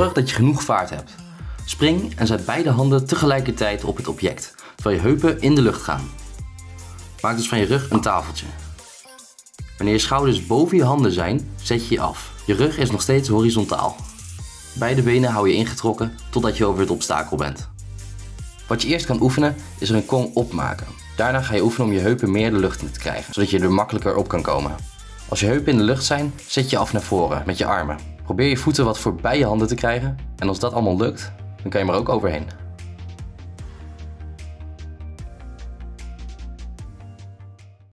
Zorg dat je genoeg vaart hebt. Spring en zet beide handen tegelijkertijd op het object, terwijl je heupen in de lucht gaan. Maak dus van je rug een tafeltje. Wanneer je schouders boven je handen zijn, zet je je af. Je rug is nog steeds horizontaal. Beide benen hou je ingetrokken totdat je over het obstakel bent. Wat je eerst kan oefenen is er een kong opmaken. Daarna ga je oefenen om je heupen meer de lucht in te krijgen, zodat je er makkelijker op kan komen. Als je heupen in de lucht zijn, zet je af naar voren met je armen. Probeer je voeten wat voorbij je handen te krijgen en als dat allemaal lukt, dan kan je er ook overheen.